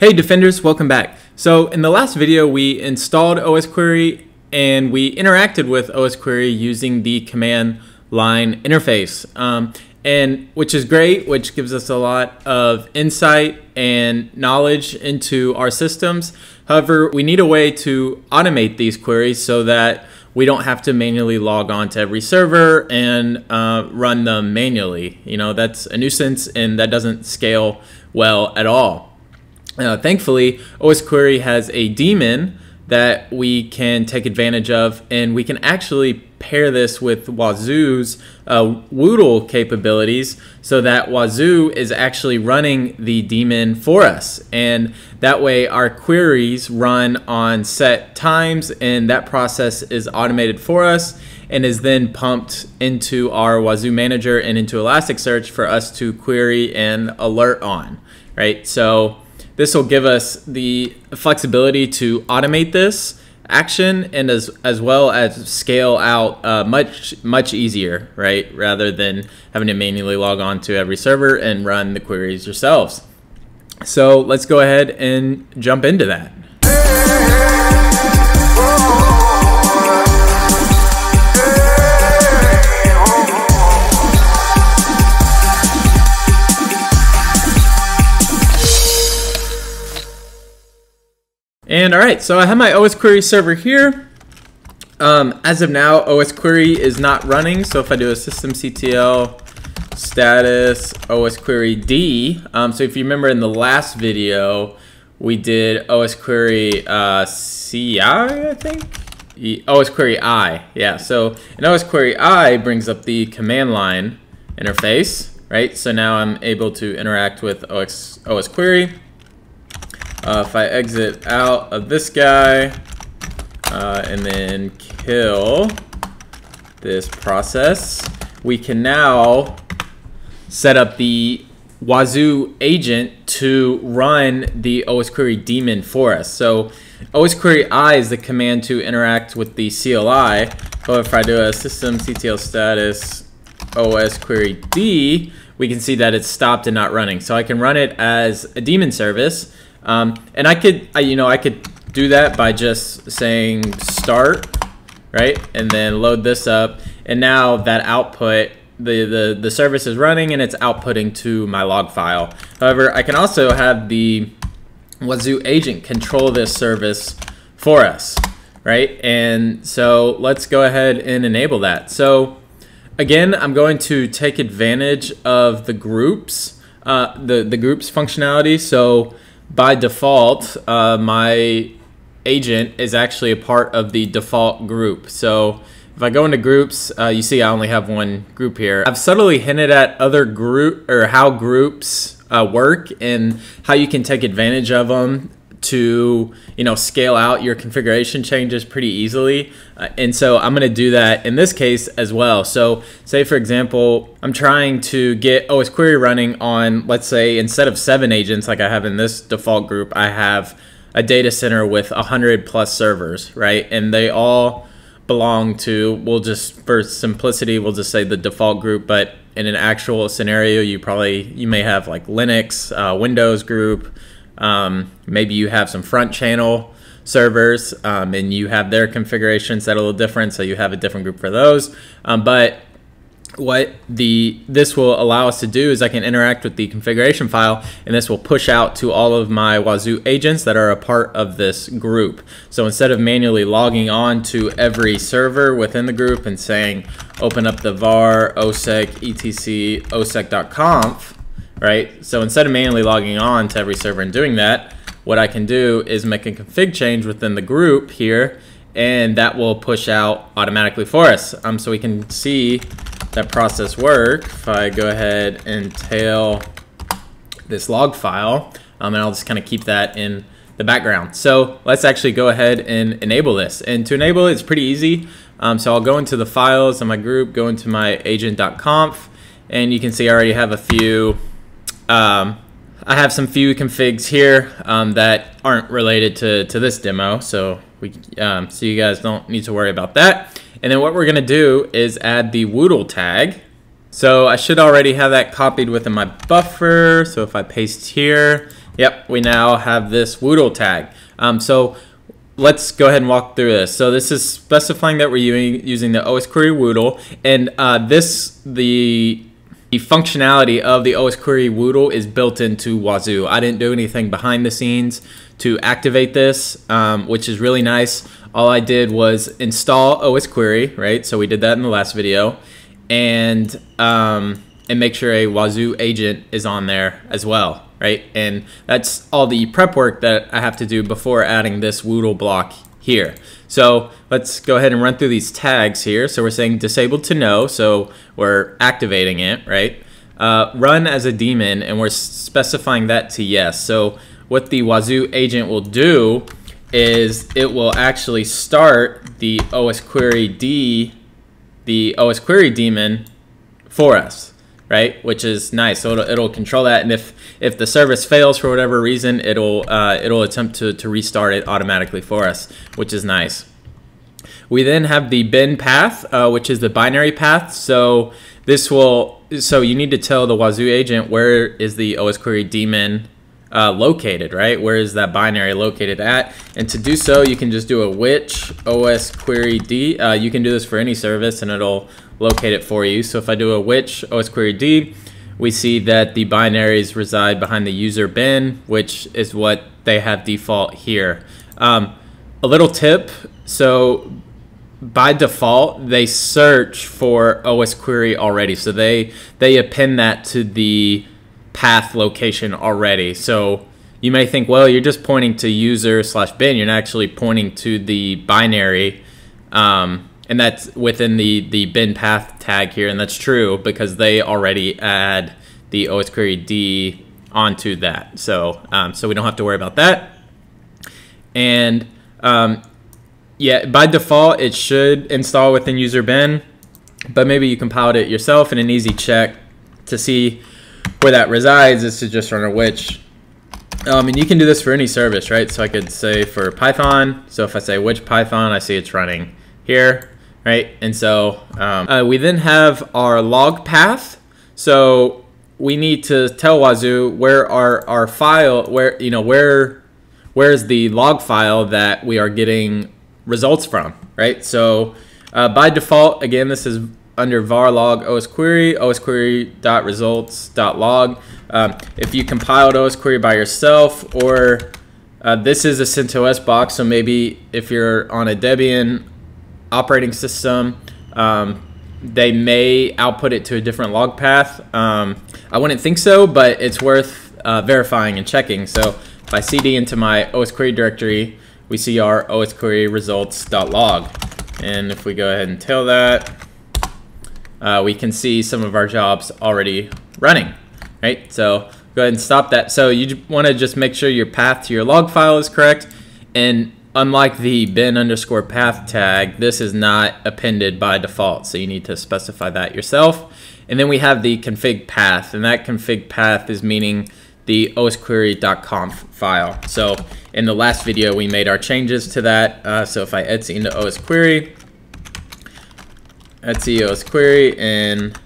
Hey Defenders, welcome back. So in the last video, we installed OS Query and we interacted with OS Query using the command line interface, um, and which is great, which gives us a lot of insight and knowledge into our systems. However, we need a way to automate these queries so that we don't have to manually log on to every server and uh, run them manually. You know, that's a nuisance and that doesn't scale well at all. Uh, thankfully, OS Query has a daemon that we can take advantage of, and we can actually pair this with Wazuh's uh, Wodle capabilities so that Wazuh is actually running the daemon for us. And that way, our queries run on set times, and that process is automated for us and is then pumped into our Wazuh manager and into Elasticsearch for us to query and alert on, right? So this will give us the flexibility to automate this action and as as well as scale out uh, much much easier, right? Rather than having to manually log on to every server and run the queries yourselves. So let's go ahead and jump into that. And all right, so I have my OS query server here. Um, as of now, OS query is not running. So if I do a systemctl status OS query D, um, so if you remember in the last video, we did OS query uh, CI, I think. OS query I, yeah. So an OS query I brings up the command line interface, right? So now I'm able to interact with OS, OS query. Uh, if I exit out of this guy uh, and then kill this process, we can now set up the Wazuh agent to run the OS Query daemon for us. So OS Query I is the command to interact with the CLI. But if I do a systemctl status OS Query D, we can see that it's stopped and not running. So I can run it as a daemon service um, and I could, I, you know, I could do that by just saying start, right? And then load this up. And now that output, the, the, the service is running and it's outputting to my log file. However, I can also have the Wazuh agent control this service for us, right? And so let's go ahead and enable that. So again, I'm going to take advantage of the groups, uh, the, the groups functionality. So by default, uh, my agent is actually a part of the default group. So if I go into groups, uh, you see I only have one group here. I've subtly hinted at other group or how groups uh, work and how you can take advantage of them to you know scale out your configuration changes pretty easily. Uh, and so I'm going to do that in this case as well. So say for example I'm trying to get OS query running on let's say instead of seven agents like I have in this default group I have a data center with 100 plus servers right? And they all belong to we'll just for simplicity we'll just say the default group. But in an actual scenario you probably you may have like Linux uh, Windows group um, maybe you have some front channel servers um, and you have their configurations that are a little different, so you have a different group for those. Um, but what the this will allow us to do is I can interact with the configuration file and this will push out to all of my Wazuh agents that are a part of this group. So instead of manually logging on to every server within the group and saying open up the var ossec etc ossec.conf right? So instead of manually logging on to every server and doing that, what I can do is make a config change within the group here, and that will push out automatically for us. Um, so we can see that process work. If I go ahead and tail this log file, um, and I'll just kind of keep that in the background. So let's actually go ahead and enable this. And to enable it, it's pretty easy. Um, so I'll go into the files in my group, go into my agent.conf, and you can see I already have a few um, I have some few configs here um, that aren't related to, to this demo, so we um, so you guys don't need to worry about that. And then what we're gonna do is add the Wodle tag. So I should already have that copied within my buffer. So if I paste here, Yep, we now have this WODLE tag. Um, so let's go ahead and walk through this. So this is specifying that we're using the OS query WODLE, and uh, this the the functionality of the OS query WODLE is built into Wazuh. I didn't do anything behind the scenes to activate this, um, which is really nice. All I did was install OS query, right? So we did that in the last video, and um, and make sure a Wazuh agent is on there as well right? And that's all the prep work that I have to do before adding this WODLE block here. So let's go ahead and run through these tags here. So we're saying disabled to no, so we're activating it, right? Uh, run as a daemon, and we're specifying that to yes. So what the Wazuh agent will do is it will actually start the OS query D, the OS query daemon for us right? Which is nice. So it'll, it'll control that, and if if the service fails for whatever reason, it'll uh, it'll attempt to to restart it automatically for us, which is nice. We then have the bin path, uh, which is the binary path. So this will so you need to tell the Wazuh agent where is the OS query daemon uh, located, right? Where is that binary located at? And to do so, you can just do a which OS query D. Uh, you can do this for any service and it'll locate it for you. So if I do a which OS query D, we see that the binaries reside behind the user bin, which is what they have default here. Um, a little tip, so by default, they search for OS query already. So they, they append that to the path location already. So you may think, well, you're just pointing to user slash bin. You're not actually pointing to the binary. Um, and that's within the, the bin path tag here. And that's true because they already add the OS query D onto that. So, um, so we don't have to worry about that. And um, yeah, by default, it should install within user bin, but maybe you compiled it yourself and an easy check to see where that resides is to just run a which. Um, and you can do this for any service, right? So I could say for Python, so if I say which Python, I see it's running here right? And so um, uh, we then have our log path. So we need to tell Wazuh where our, our file, where, you know, where, where's the log file that we are getting results from, right? So uh, by default, again, this is under var log os query, os query dot results dot log. Um, if you compiled os query by yourself or uh, this is a CentOS box, so maybe if you're on a Debian operating system. Um, they may output it to a different log path. Um, I wouldn't think so, but it's worth uh, verifying and checking. So if I cd into my OS query directory, we see our OS query results.log. And if we go ahead and tail that, uh, we can see some of our jobs already running, right? So go ahead and stop that. So you want to just make sure your path to your log file is correct. And unlike the bin underscore path tag, this is not appended by default, so you need to specify that yourself. And then we have the config path, and that config path is meaning the osquery.conf file. So in the last video, we made our changes to that. Uh, so if I etc into osquery, etc osquery, and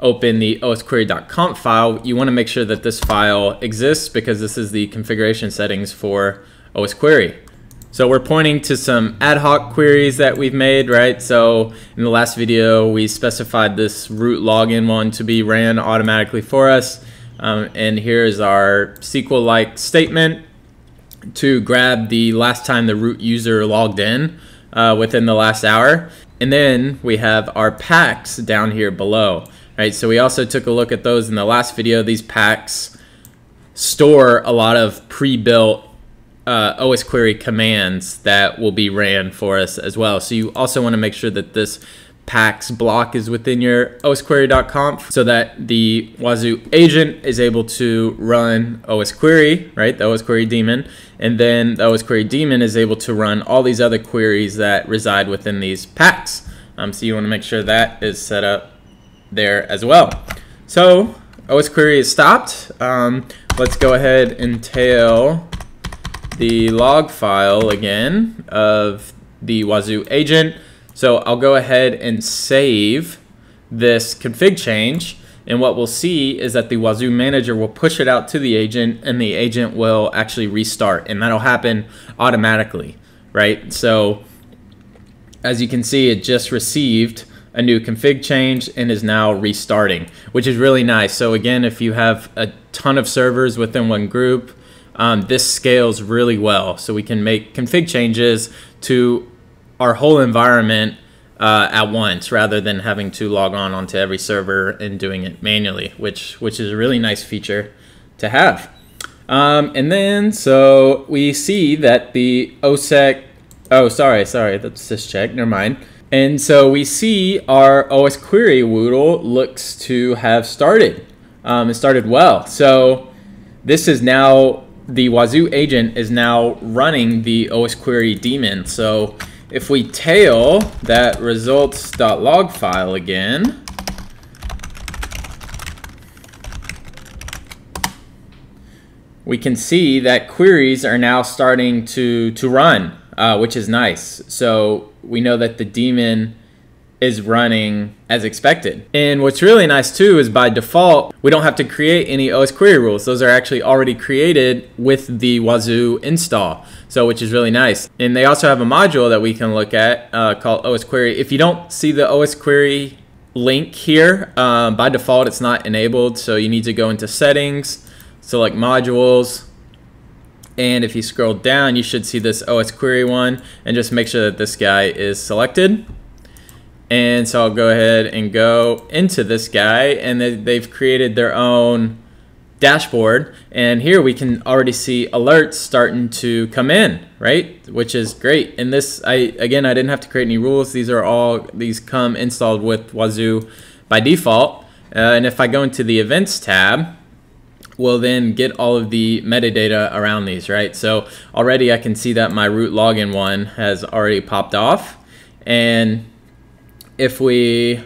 open the osquery.conf file, you want to make sure that this file exists because this is the configuration settings for osquery. So we're pointing to some ad hoc queries that we've made, right? So in the last video, we specified this root login one to be ran automatically for us. Um, and here's our SQL-like statement to grab the last time the root user logged in uh, within the last hour. And then we have our packs down here below, right? So we also took a look at those in the last video. These packs store a lot of pre-built uh, OS query commands that will be ran for us as well. So you also want to make sure that this packs block is within your osquery.conf so that the Wazuh agent is able to run OS query, right? The OS query daemon. And then the OS query daemon is able to run all these other queries that reside within these packs. Um, so you want to make sure that is set up there as well. So OS query is stopped. Um, let's go ahead and tail the log file again of the Wazuh agent. So I'll go ahead and save this config change. And what we'll see is that the Wazuh manager will push it out to the agent and the agent will actually restart and that'll happen automatically, right? So as you can see, it just received a new config change and is now restarting, which is really nice. So again, if you have a ton of servers within one group, um, this scales really well. So we can make config changes to our whole environment uh, at once rather than having to log on onto every server and doing it manually, which which is a really nice feature to have. Um, and then so we see that the OSSEC, oh sorry, sorry, that's syscheck, never mind. And so we see our OS query WODLE looks to have started. Um, it started well. So this is now the Wazuh agent is now running the OS query daemon. So if we tail that results.log file again, we can see that queries are now starting to, to run, uh, which is nice. So we know that the daemon is running as expected. And what's really nice too is by default, we don't have to create any OS query rules. Those are actually already created with the Wazuh install. So which is really nice. And they also have a module that we can look at uh, called OS query. If you don't see the OS query link here, um, by default, it's not enabled. So you need to go into settings, select modules, and if you scroll down, you should see this OS query one and just make sure that this guy is selected. And so I'll go ahead and go into this guy and they've created their own dashboard. And here we can already see alerts starting to come in, right? Which is great. And this, I again, I didn't have to create any rules. These are all, these come installed with Wazuh by default. Uh, and if I go into the events tab, we'll then get all of the metadata around these, right? So already I can see that my root login one has already popped off. And if we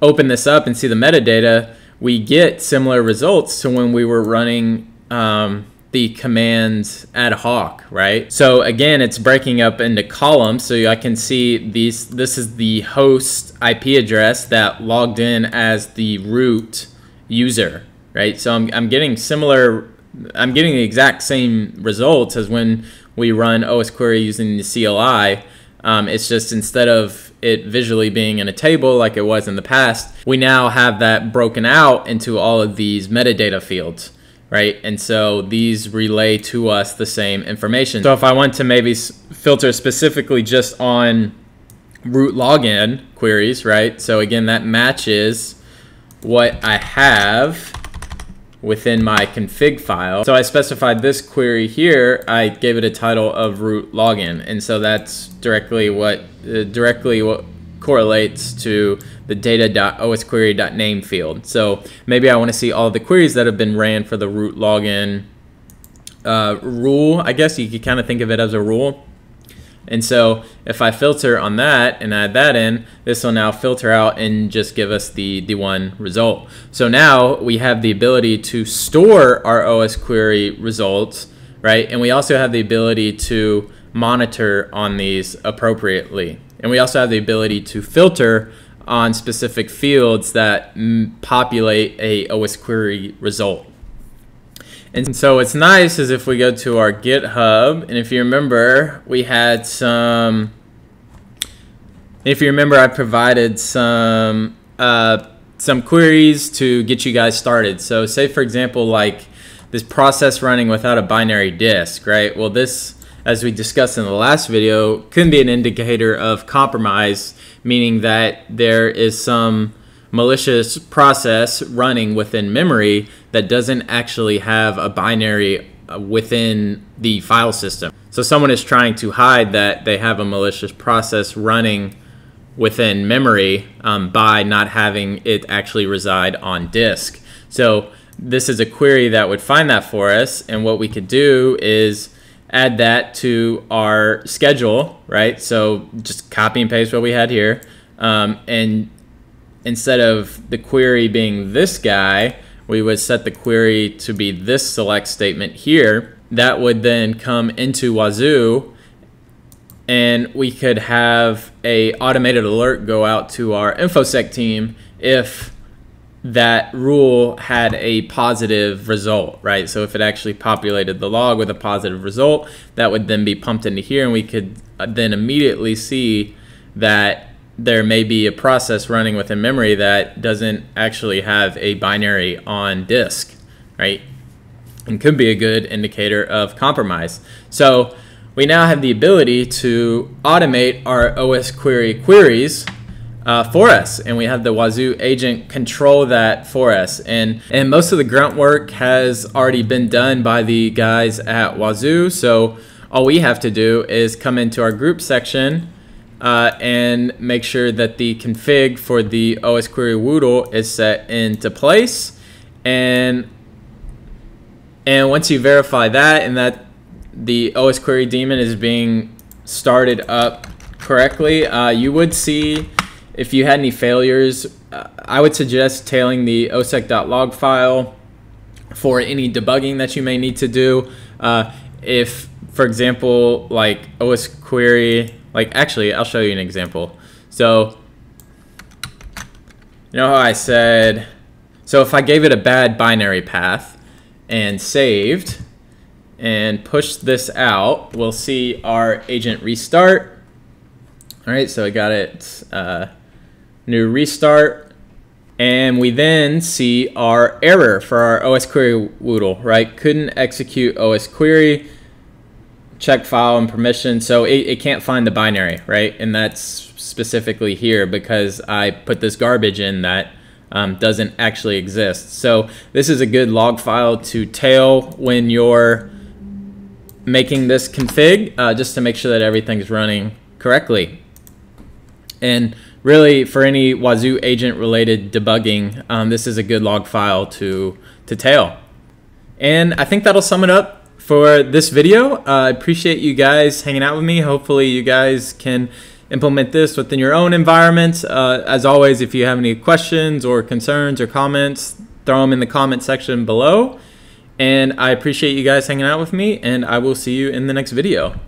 open this up and see the metadata, we get similar results to when we were running um, the commands ad hoc, right? So again, it's breaking up into columns. So I can see these. This is the host IP address that logged in as the root user, right? So I'm, I'm getting similar. I'm getting the exact same results as when we run OS query using the CLI. Um, it's just instead of it visually being in a table like it was in the past, we now have that broken out into all of these metadata fields, right? And so these relay to us the same information. So if I want to maybe filter specifically just on root login queries, right? So again, that matches what I have within my config file. So I specified this query here, I gave it a title of root login. And so that's directly what, uh, directly what correlates to the data.osquery.name field. So maybe I want to see all the queries that have been ran for the root login uh, rule. I guess you could kind of think of it as a rule. And so if I filter on that and add that in, this will now filter out and just give us the, the one result. So now we have the ability to store our OS query results, right? And we also have the ability to monitor on these appropriately. And we also have the ability to filter on specific fields that populate a OS query result. And so what's nice is if we go to our GitHub, and if you remember, we had some, if you remember, I provided some, uh, some queries to get you guys started. So say, for example, like this process running without a binary disk, right? Well, this, as we discussed in the last video, can be an indicator of compromise, meaning that there is some malicious process running within memory that doesn't actually have a binary uh, within the file system. So someone is trying to hide that they have a malicious process running within memory um, by not having it actually reside on disk. So this is a query that would find that for us and what we could do is add that to our schedule, right? So just copy and paste what we had here um, and instead of the query being this guy, we would set the query to be this select statement here. That would then come into Wazuh and we could have a automated alert go out to our infosec team if that rule had a positive result, right? So if it actually populated the log with a positive result, that would then be pumped into here, and we could uh, then immediately see that there may be a process running within memory that doesn't actually have a binary on disk, right? And could be a good indicator of compromise. So we now have the ability to automate our OS query queries uh, for us, and we have the Wazuh agent control that for us. And and most of the grunt work has already been done by the guys at Wazuh. So all we have to do is come into our group section uh, and make sure that the config for the OS query Wodle is set into place. And and once you verify that and that the OS query daemon is being started up correctly, uh, you would see if you had any failures, uh, I would suggest tailing the ossec.log file for any debugging that you may need to do. Uh, if, for example, like OS query, like actually, I'll show you an example. So, you know how I said, so if I gave it a bad binary path and saved and pushed this out, we'll see our agent restart. All right, so I got it. Uh, new restart, and we then see our error for our OS query Wodle, right? Couldn't execute OS query, check file and permission, so it, it can't find the binary, right? And that's specifically here because I put this garbage in that um, doesn't actually exist. So this is a good log file to tail when you're making this config, uh, just to make sure that everything's running correctly. And really for any Wazuh agent related debugging, um, this is a good log file to, to tail. And I think that'll sum it up for this video. Uh, I appreciate you guys hanging out with me. Hopefully you guys can implement this within your own environment. Uh, as always, if you have any questions or concerns or comments, throw them in the comment section below. And I appreciate you guys hanging out with me, and I will see you in the next video.